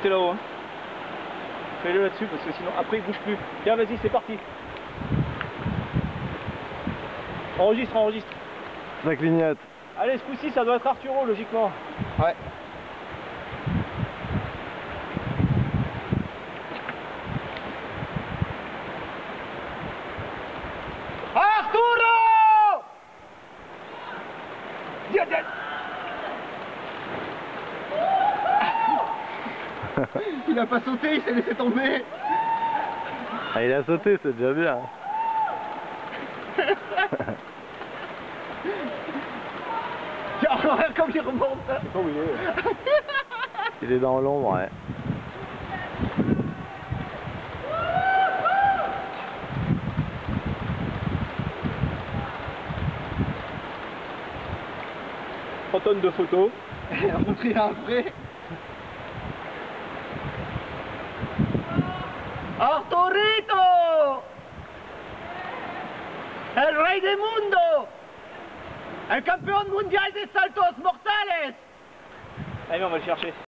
T'es là-haut. Hein. Fais-le là-dessus parce que sinon après il bouge plus. Tiens, vas-y, c'est parti. Enregistre, enregistre. Ça clignote. Allez, ce coup-ci, ça doit être Arturo, logiquement. Ouais. Arturo viens. Il a pas sauté, il s'est laissé tomber. Ah, il a sauté, c'est déjà bien. Tiens, regarde comme il remonte. Oh oui, oui. Il est dans l'ombre, ouais. Trois tonnes de photos. Il a montré après. Arturito El rey del mundo El campeón mundial de saltos mortales Allez, on va le chercher.